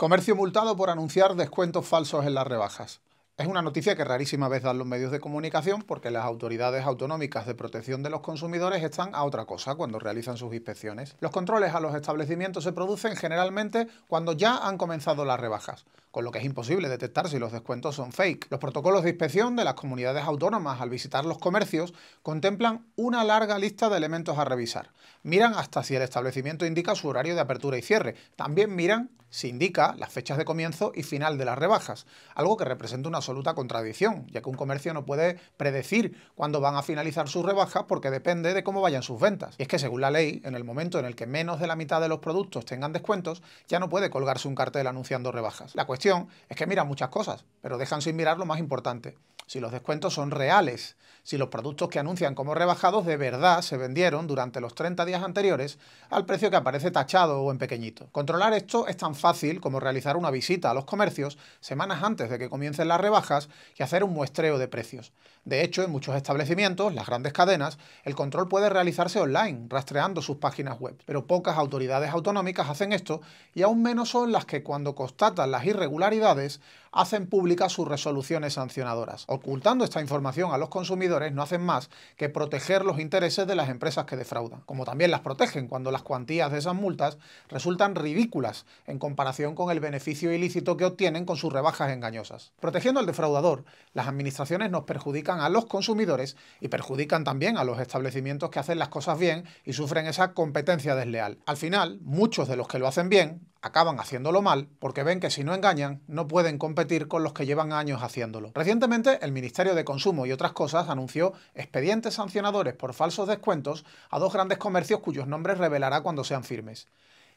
Comercio multado por anunciar descuentos falsos en las rebajas. Es una noticia que rarísima vez dan los medios de comunicación porque las autoridades autonómicas de protección de los consumidores están a otra cosa cuando realizan sus inspecciones. Los controles a los establecimientos se producen generalmente cuando ya han comenzado las rebajas, con lo que es imposible detectar si los descuentos son fake. Los protocolos de inspección de las comunidades autónomas al visitar los comercios contemplan una larga lista de elementos a revisar. Miran hasta si el establecimiento indica su horario de apertura y cierre. También miran si indica las fechas de comienzo y final de las rebajas, algo que representa una absoluta contradicción, ya que un comercio no puede predecir cuándo van a finalizar sus rebajas porque depende de cómo vayan sus ventas. Y es que según la ley, en el momento en el que menos de la mitad de los productos tengan descuentos, ya no puede colgarse un cartel anunciando rebajas. La cuestión es que miran muchas cosas, pero dejan sin mirar lo más importante, si los descuentos son reales, si los productos que anuncian como rebajados de verdad se vendieron durante los 30 días anteriores al precio que aparece tachado o en pequeñito. Controlar esto es tan fácil como realizar una visita a los comercios semanas antes de que comiencen las rebajas y hacer un muestreo de precios. De hecho, en muchos establecimientos, las grandes cadenas, el control puede realizarse online, rastreando sus páginas web. Pero pocas autoridades autonómicas hacen esto y aún menos son las que cuando constatan las irregularidades hacen públicas sus resoluciones sancionadoras. Ocultando esta información a los consumidores no hacen más que proteger los intereses de las empresas que defraudan, como también las protegen cuando las cuantías de esas multas resultan ridículas en comparación con el beneficio ilícito que obtienen con sus rebajas engañosas. Protegiendo al defraudador, las administraciones nos perjudican a los consumidores y perjudican también a los establecimientos que hacen las cosas bien y sufren esa competencia desleal. Al final, muchos de los que lo hacen bien acaban haciéndolo mal porque ven que si no engañan no pueden competir con los que llevan años haciéndolo. Recientemente el Ministerio de Consumo y otras cosas anunció expedientes sancionadores por falsos descuentos a dos grandes comercios cuyos nombres revelará cuando sean firmes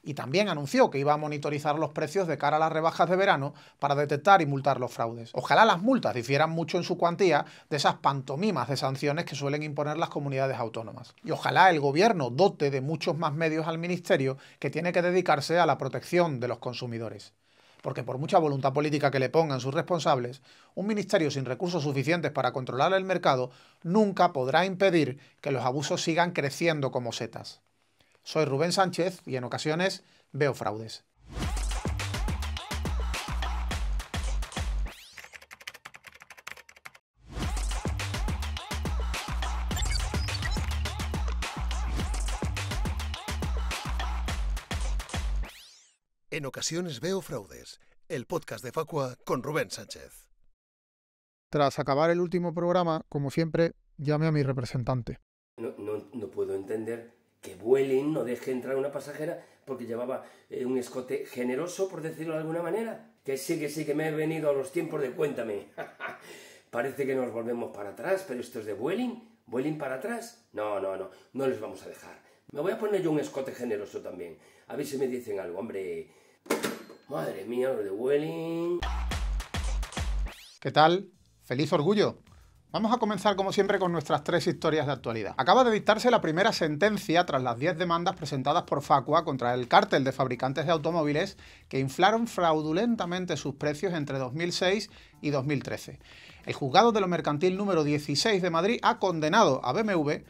y también anunció que iba a monitorizar los precios de cara a las rebajas de verano para detectar y multar los fraudes. Ojalá las multas difieran mucho en su cuantía de esas pantomimas de sanciones que suelen imponer las comunidades autónomas. Y ojalá el gobierno dote de muchos más medios al ministerio que tiene que dedicarse a la protección de los consumidores porque por mucha voluntad política que le pongan sus responsables, un ministerio sin recursos suficientes para controlar el mercado nunca podrá impedir que los abusos sigan creciendo como setas. Soy Rubén Sánchez y en ocasiones veo fraudes. En ocasiones veo fraudes. El podcast de Facua con Rubén Sánchez. Tras acabar el último programa, como siempre, llame a mi representante. No, no, no puedo entender que Vueling no deje entrar una pasajera porque llevaba eh, un escote generoso, por decirlo de alguna manera. Que sí, que sí, que me he venido a los tiempos de cuéntame. Parece que nos volvemos para atrás, pero esto es de Vueling. ¿Vueling para atrás? No, no, no, no les vamos a dejar. Me voy a poner yo un escote generoso también. A ver si me dicen algo, hombre. Madre mía, lo de Vueling. ¿Qué tal? ¡Feliz orgullo! Vamos a comenzar como siempre con nuestras tres historias de actualidad. Acaba de dictarse la primera sentencia tras las 10 demandas presentadas por Facua contra el cártel de fabricantes de automóviles que inflaron fraudulentamente sus precios entre 2006 y 2013. El juzgado de lo mercantil número 16 de Madrid ha condenado a BMW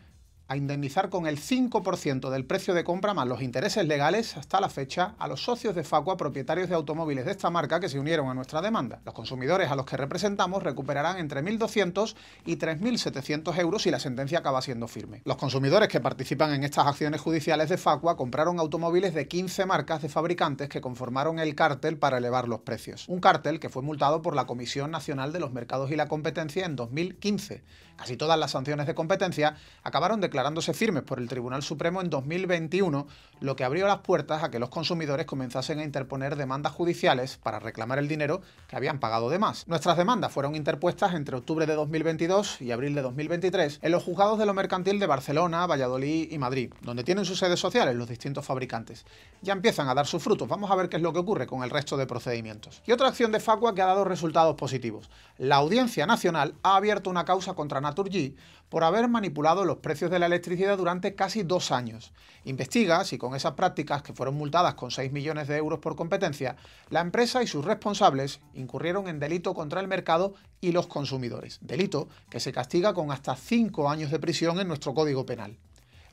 a indemnizar con el 5% del precio de compra más los intereses legales hasta la fecha a los socios de Facua propietarios de automóviles de esta marca que se unieron a nuestra demanda. Los consumidores a los que representamos recuperarán entre 1.200 y 3.700 euros si la sentencia acaba siendo firme. Los consumidores que participan en estas acciones judiciales de Facua compraron automóviles de 15 marcas de fabricantes que conformaron el cártel para elevar los precios. Un cártel que fue multado por la Comisión Nacional de los Mercados y la Competencia en 2015. Casi todas las sanciones de competencia acabaron de declarándose firmes por el Tribunal Supremo en 2021, lo que abrió las puertas a que los consumidores comenzasen a interponer demandas judiciales para reclamar el dinero que habían pagado de más. Nuestras demandas fueron interpuestas entre octubre de 2022 y abril de 2023 en los juzgados de lo mercantil de Barcelona, Valladolid y Madrid, donde tienen sus sedes sociales los distintos fabricantes. Ya empiezan a dar sus frutos, vamos a ver qué es lo que ocurre con el resto de procedimientos. Y otra acción de Facua que ha dado resultados positivos. La Audiencia Nacional ha abierto una causa contra Naturgy por haber manipulado los precios de la electricidad durante casi dos años. Investiga si con esas prácticas, que fueron multadas con 6 millones de euros por competencia, la empresa y sus responsables incurrieron en delito contra el mercado y los consumidores. Delito que se castiga con hasta 5 años de prisión en nuestro Código Penal.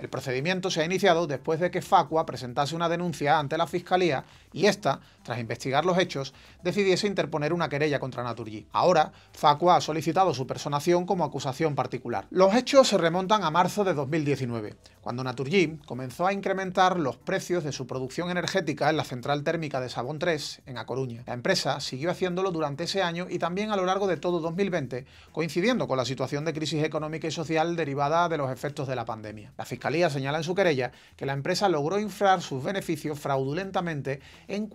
El procedimiento se ha iniciado después de que Facua presentase una denuncia ante la Fiscalía y esta, tras investigar los hechos, decidiese interponer una querella contra Naturgy. Ahora, Facua ha solicitado su personación como acusación particular. Los hechos se remontan a marzo de 2019, cuando Naturgy comenzó a incrementar los precios de su producción energética en la central térmica de Sabón 3, en A Coruña. La empresa siguió haciéndolo durante ese año y también a lo largo de todo 2020, coincidiendo con la situación de crisis económica y social derivada de los efectos de la pandemia. La Fiscalía señala en su querella que la empresa logró inflar sus beneficios fraudulentamente en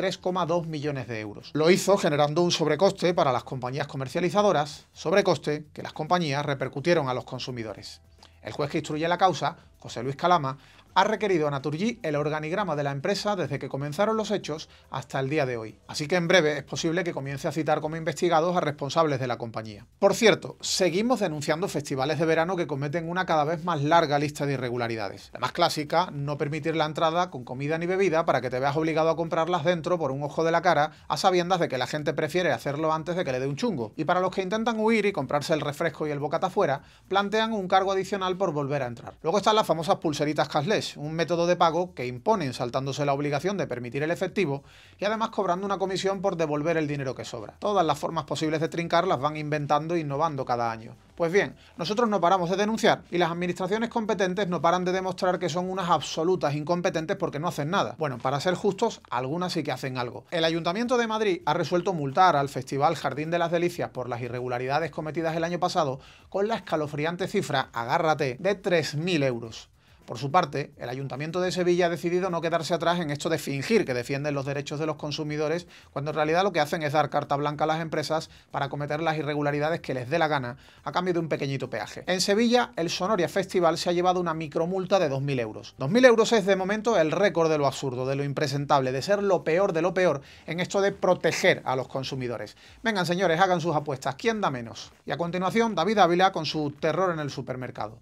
43,2 millones de euros. Lo hizo generando un sobrecoste para las compañías comercializadoras, sobrecoste que las compañías repercutieron a los consumidores. El juez que instruye la causa, José Luis Calama, ha requerido a Naturgy el organigrama de la empresa desde que comenzaron los hechos hasta el día de hoy. Así que en breve es posible que comience a citar como investigados a responsables de la compañía. Por cierto, seguimos denunciando festivales de verano que cometen una cada vez más larga lista de irregularidades. La más clásica, no permitir la entrada con comida ni bebida para que te veas obligado a comprarlas dentro por un ojo de la cara, a sabiendas de que la gente prefiere hacerlo antes de que le dé un chungo. Y para los que intentan huir y comprarse el refresco y el bocata fuera, plantean un cargo adicional por volver a entrar. Luego están las famosas pulseritas cashless un método de pago que imponen saltándose la obligación de permitir el efectivo y además cobrando una comisión por devolver el dinero que sobra. Todas las formas posibles de trincar las van inventando e innovando cada año. Pues bien, nosotros no paramos de denunciar y las administraciones competentes no paran de demostrar que son unas absolutas incompetentes porque no hacen nada. Bueno, para ser justos, algunas sí que hacen algo. El Ayuntamiento de Madrid ha resuelto multar al Festival Jardín de las Delicias por las irregularidades cometidas el año pasado con la escalofriante cifra, agárrate, de 3.000 euros. Por su parte, el Ayuntamiento de Sevilla ha decidido no quedarse atrás en esto de fingir que defienden los derechos de los consumidores, cuando en realidad lo que hacen es dar carta blanca a las empresas para cometer las irregularidades que les dé la gana, a cambio de un pequeñito peaje. En Sevilla, el Sonoria Festival se ha llevado una micromulta de 2.000 euros. 2.000 euros es de momento el récord de lo absurdo, de lo impresentable, de ser lo peor de lo peor en esto de proteger a los consumidores. Vengan señores, hagan sus apuestas. ¿Quién da menos? Y a continuación, David Ávila con su terror en el supermercado.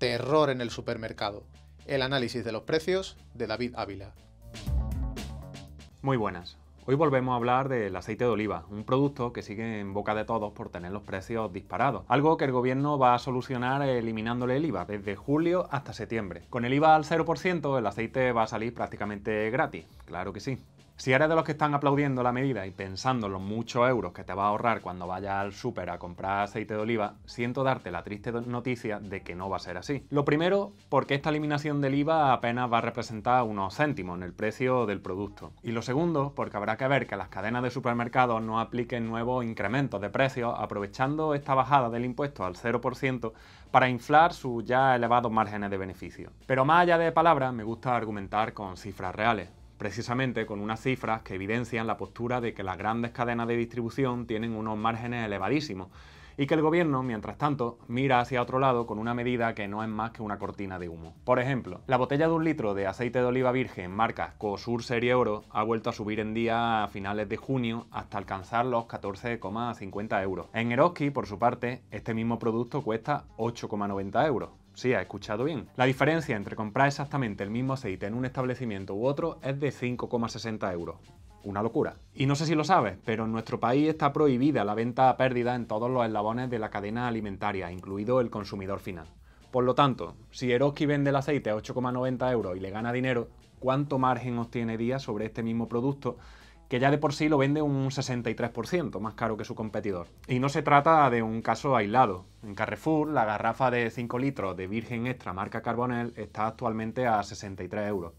Terror en el supermercado. El análisis de los precios de David Ávila. Muy buenas. Hoy volvemos a hablar del aceite de oliva, un producto que sigue en boca de todos por tener los precios disparados. Algo que el gobierno va a solucionar eliminándole el IVA desde julio hasta septiembre. Con el IVA al 0%, el aceite va a salir prácticamente gratis. Claro que sí. Si eres de los que están aplaudiendo la medida y pensando en los muchos euros que te va a ahorrar cuando vayas al súper a comprar aceite de oliva, siento darte la triste noticia de que no va a ser así. Lo primero, porque esta eliminación del IVA apenas va a representar unos céntimos en el precio del producto. Y lo segundo, porque habrá que ver que las cadenas de supermercados no apliquen nuevos incrementos de precios aprovechando esta bajada del impuesto al 0% para inflar sus ya elevados márgenes de beneficio. Pero más allá de palabras, me gusta argumentar con cifras reales precisamente con unas cifras que evidencian la postura de que las grandes cadenas de distribución tienen unos márgenes elevadísimos y que el gobierno, mientras tanto, mira hacia otro lado con una medida que no es más que una cortina de humo. Por ejemplo, la botella de un litro de aceite de oliva virgen marca COSUR Serie Oro ha vuelto a subir en día a finales de junio hasta alcanzar los 14,50 euros. En Eroski, por su parte, este mismo producto cuesta 8,90 euros. Sí, ha escuchado bien. La diferencia entre comprar exactamente el mismo aceite en un establecimiento u otro es de 5,60 euros. Una locura. Y no sé si lo sabes, pero en nuestro país está prohibida la venta a pérdida en todos los eslabones de la cadena alimentaria, incluido el consumidor final. Por lo tanto, si Eroski vende el aceite a 8,90 euros y le gana dinero, ¿cuánto margen obtiene día sobre este mismo producto que ya de por sí lo vende un 63% más caro que su competidor. Y no se trata de un caso aislado. En Carrefour, la garrafa de 5 litros de Virgen Extra marca Carbonell está actualmente a 63 euros.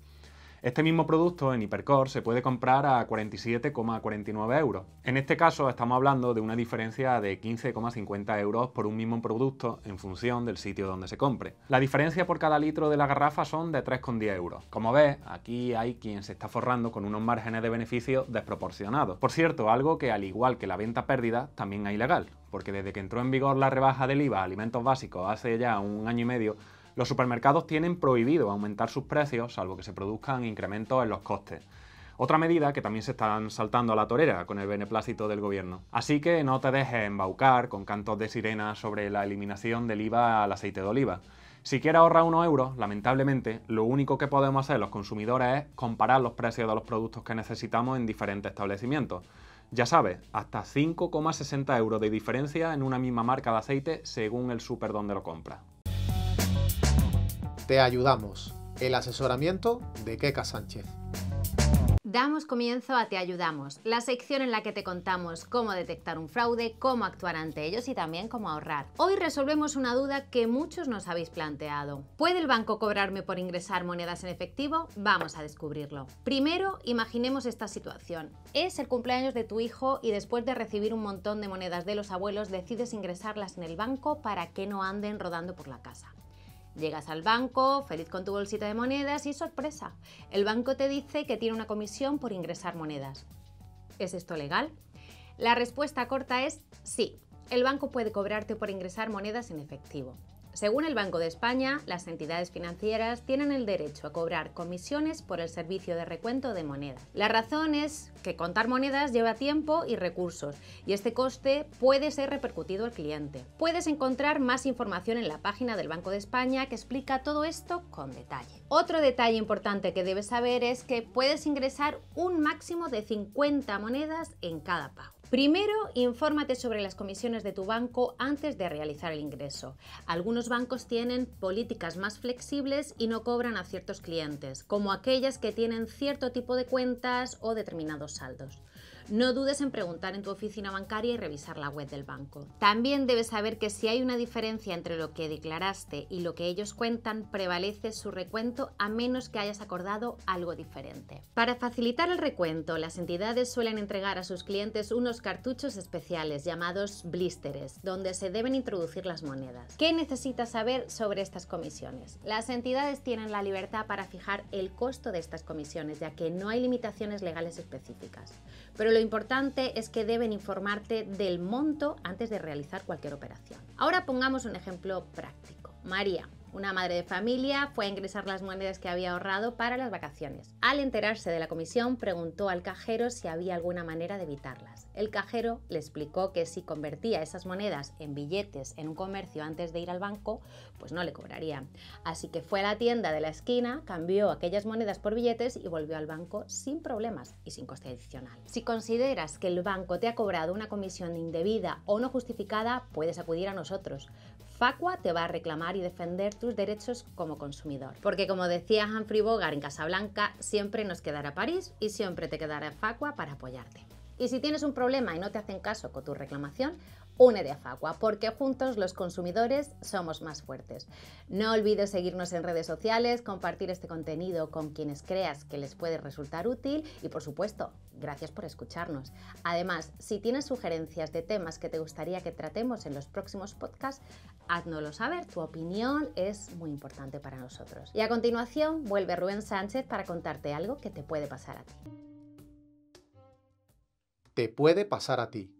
Este mismo producto en Hipercore se puede comprar a 47,49 euros. En este caso estamos hablando de una diferencia de 15,50 euros por un mismo producto en función del sitio donde se compre. La diferencia por cada litro de la garrafa son de 3,10 euros. Como ves, aquí hay quien se está forrando con unos márgenes de beneficio desproporcionados. Por cierto, algo que al igual que la venta pérdida, también es ilegal, porque desde que entró en vigor la rebaja del IVA a alimentos básicos hace ya un año y medio, los supermercados tienen prohibido aumentar sus precios, salvo que se produzcan incrementos en los costes. Otra medida que también se están saltando a la torera con el beneplácito del gobierno. Así que no te dejes embaucar con cantos de sirena sobre la eliminación del IVA al aceite de oliva. Si quieres ahorrar unos euros, lamentablemente, lo único que podemos hacer los consumidores es comparar los precios de los productos que necesitamos en diferentes establecimientos. Ya sabes, hasta 5,60 euros de diferencia en una misma marca de aceite según el súper donde lo compras. Te ayudamos. El asesoramiento de Keka Sánchez. Damos comienzo a Te Ayudamos, la sección en la que te contamos cómo detectar un fraude, cómo actuar ante ellos y también cómo ahorrar. Hoy resolvemos una duda que muchos nos habéis planteado. ¿Puede el banco cobrarme por ingresar monedas en efectivo? Vamos a descubrirlo. Primero, imaginemos esta situación. Es el cumpleaños de tu hijo y después de recibir un montón de monedas de los abuelos decides ingresarlas en el banco para que no anden rodando por la casa. Llegas al banco, feliz con tu bolsita de monedas y sorpresa, el banco te dice que tiene una comisión por ingresar monedas. ¿Es esto legal? La respuesta corta es sí. El banco puede cobrarte por ingresar monedas en efectivo. Según el Banco de España, las entidades financieras tienen el derecho a cobrar comisiones por el servicio de recuento de monedas. La razón es que contar monedas lleva tiempo y recursos y este coste puede ser repercutido al cliente. Puedes encontrar más información en la página del Banco de España que explica todo esto con detalle. Otro detalle importante que debes saber es que puedes ingresar un máximo de 50 monedas en cada pago. Primero, infórmate sobre las comisiones de tu banco antes de realizar el ingreso. Algunos bancos tienen políticas más flexibles y no cobran a ciertos clientes, como aquellas que tienen cierto tipo de cuentas o determinados saldos. No dudes en preguntar en tu oficina bancaria y revisar la web del banco. También debes saber que si hay una diferencia entre lo que declaraste y lo que ellos cuentan, prevalece su recuento a menos que hayas acordado algo diferente. Para facilitar el recuento, las entidades suelen entregar a sus clientes unos cartuchos especiales llamados blísteres, donde se deben introducir las monedas. ¿Qué necesitas saber sobre estas comisiones? Las entidades tienen la libertad para fijar el costo de estas comisiones, ya que no hay limitaciones legales específicas. Pero importante es que deben informarte del monto antes de realizar cualquier operación. Ahora pongamos un ejemplo práctico. María, una madre de familia fue a ingresar las monedas que había ahorrado para las vacaciones. Al enterarse de la comisión, preguntó al cajero si había alguna manera de evitarlas. El cajero le explicó que si convertía esas monedas en billetes en un comercio antes de ir al banco, pues no le cobraría. Así que fue a la tienda de la esquina, cambió aquellas monedas por billetes y volvió al banco sin problemas y sin coste adicional. Si consideras que el banco te ha cobrado una comisión indebida o no justificada, puedes acudir a nosotros. Facua te va a reclamar y defender tus derechos como consumidor. Porque como decía Humphrey Bogart en Casablanca, siempre nos quedará París y siempre te quedará Facua para apoyarte. Y si tienes un problema y no te hacen caso con tu reclamación, únete a Facua, porque juntos los consumidores somos más fuertes. No olvides seguirnos en redes sociales, compartir este contenido con quienes creas que les puede resultar útil y por supuesto, gracias por escucharnos. Además, si tienes sugerencias de temas que te gustaría que tratemos en los próximos podcasts, háznoslo saber, tu opinión es muy importante para nosotros. Y a continuación vuelve Rubén Sánchez para contarte algo que te puede pasar a ti. Te puede pasar a ti.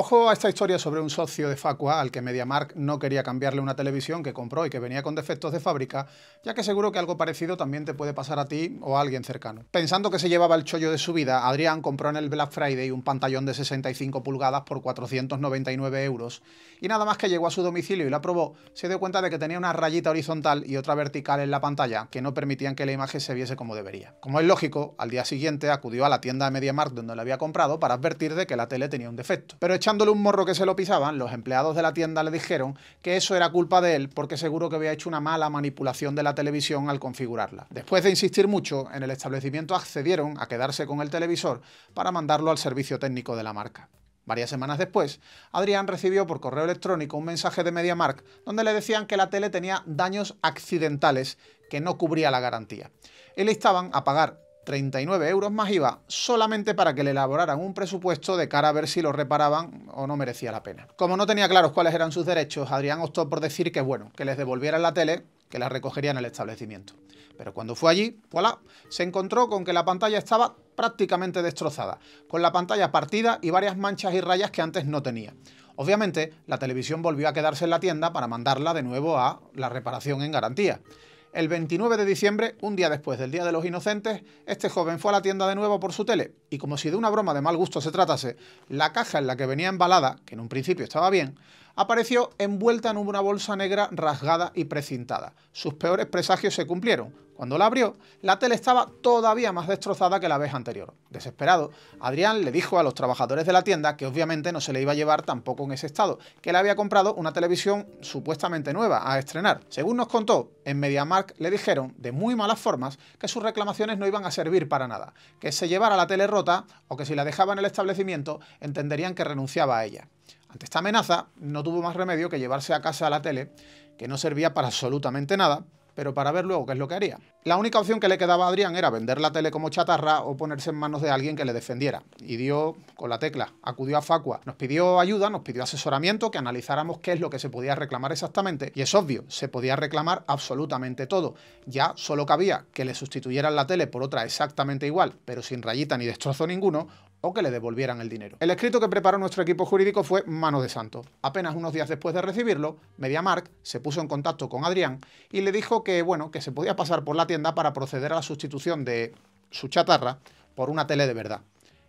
Ojo a esta historia sobre un socio de Facua al que MediaMark no quería cambiarle una televisión que compró y que venía con defectos de fábrica, ya que seguro que algo parecido también te puede pasar a ti o a alguien cercano. Pensando que se llevaba el chollo de su vida, Adrián compró en el Black Friday un pantallón de 65 pulgadas por 499 euros y nada más que llegó a su domicilio y la probó, se dio cuenta de que tenía una rayita horizontal y otra vertical en la pantalla que no permitían que la imagen se viese como debería. Como es lógico, al día siguiente acudió a la tienda de MediaMark donde la había comprado para advertir de que la tele tenía un defecto. Pero echándole un morro que se lo pisaban, los empleados de la tienda le dijeron que eso era culpa de él porque seguro que había hecho una mala manipulación de la televisión al configurarla. Después de insistir mucho, en el establecimiento accedieron a quedarse con el televisor para mandarlo al servicio técnico de la marca. Varias semanas después, Adrián recibió por correo electrónico un mensaje de MediaMark donde le decían que la tele tenía daños accidentales que no cubría la garantía. Y le instaban a pagar 39 euros más IVA solamente para que le elaboraran un presupuesto de cara a ver si lo reparaban o no merecía la pena. Como no tenía claros cuáles eran sus derechos, Adrián optó por decir que bueno, que les devolvieran la tele, que la recogería en el establecimiento. Pero cuando fue allí, voilà, se encontró con que la pantalla estaba prácticamente destrozada, con la pantalla partida y varias manchas y rayas que antes no tenía. Obviamente, la televisión volvió a quedarse en la tienda para mandarla de nuevo a la reparación en garantía. El 29 de diciembre, un día después del Día de los Inocentes, este joven fue a la tienda de nuevo por su tele y como si de una broma de mal gusto se tratase, la caja en la que venía embalada, que en un principio estaba bien, apareció envuelta en una bolsa negra rasgada y precintada. Sus peores presagios se cumplieron. Cuando la abrió, la tele estaba todavía más destrozada que la vez anterior. Desesperado, Adrián le dijo a los trabajadores de la tienda que obviamente no se le iba a llevar tampoco en ese estado, que le había comprado una televisión supuestamente nueva a estrenar. Según nos contó, en MediaMark le dijeron, de muy malas formas, que sus reclamaciones no iban a servir para nada, que se llevara la tele rota o que si la dejaba en el establecimiento entenderían que renunciaba a ella. Ante esta amenaza, no tuvo más remedio que llevarse a casa la tele, que no servía para absolutamente nada, pero para ver luego qué es lo que haría. La única opción que le quedaba a Adrián era vender la tele como chatarra o ponerse en manos de alguien que le defendiera. Y dio con la tecla, acudió a Facua, nos pidió ayuda, nos pidió asesoramiento, que analizáramos qué es lo que se podía reclamar exactamente. Y es obvio, se podía reclamar absolutamente todo. Ya solo cabía que le sustituyeran la tele por otra exactamente igual, pero sin rayita ni destrozo ninguno, o que le devolvieran el dinero. El escrito que preparó nuestro equipo jurídico fue mano de santo. Apenas unos días después de recibirlo, MediaMark se puso en contacto con Adrián y le dijo que, bueno, que se podía pasar por la tienda para proceder a la sustitución de su chatarra por una tele de verdad.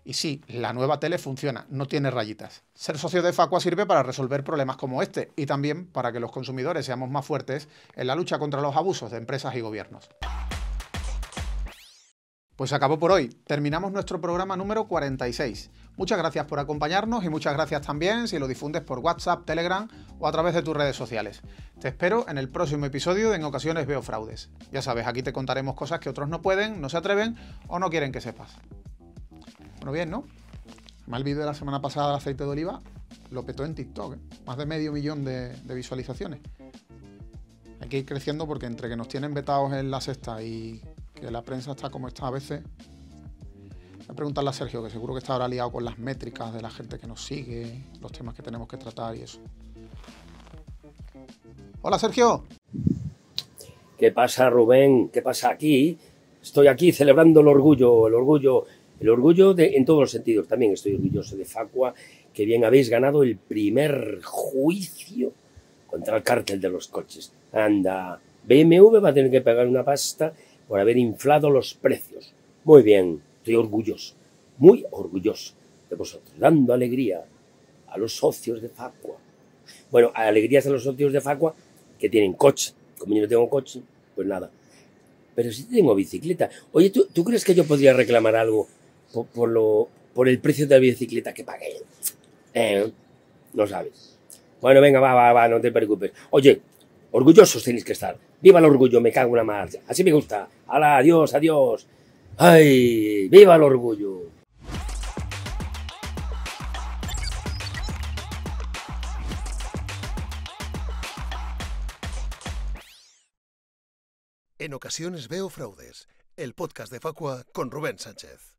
Y sí, la nueva tele funciona, no tiene rayitas. Ser socio de Facua sirve para resolver problemas como este y también para que los consumidores seamos más fuertes en la lucha contra los abusos de empresas y gobiernos. Pues acabó por hoy. Terminamos nuestro programa número 46. Muchas gracias por acompañarnos y muchas gracias también si lo difundes por WhatsApp, Telegram o a través de tus redes sociales. Te espero en el próximo episodio de En ocasiones veo fraudes. Ya sabes, aquí te contaremos cosas que otros no pueden, no se atreven o no quieren que sepas. Bueno, bien, ¿no? el vídeo de la semana pasada del aceite de oliva lo petó en TikTok, ¿eh? más de medio millón de, de visualizaciones. Hay que ir creciendo porque entre que nos tienen vetados en la sexta y que la prensa está como está a veces. Voy a preguntarle a Sergio, que seguro que está ahora liado con las métricas de la gente que nos sigue, los temas que tenemos que tratar y eso. Hola Sergio. ¿Qué pasa Rubén? ¿Qué pasa aquí? Estoy aquí celebrando el orgullo, el orgullo, el orgullo de, en todos los sentidos. También estoy orgulloso de Facua, que bien habéis ganado el primer juicio contra el cártel de los coches. Anda, BMW va a tener que pagar una pasta por haber inflado los precios. Muy bien, estoy orgulloso, muy orgulloso de vosotros, dando alegría a los socios de Facua. Bueno, alegrías a los socios de Facua que tienen coche. Como yo no tengo coche, pues nada. Pero sí tengo bicicleta. Oye, ¿tú, ¿tú crees que yo podría reclamar algo por, lo, por el precio de la bicicleta que pagué? Eh, no sabes. Bueno, venga, va, va, va, no te preocupes. Oye, orgullosos tenéis que estar. Viva el orgullo, me cago en la marcha. Así me gusta. ¡Hala, adiós, adiós! ¡Ay! ¡Viva el orgullo! En ocasiones veo fraudes. El podcast de Facua con Rubén Sánchez.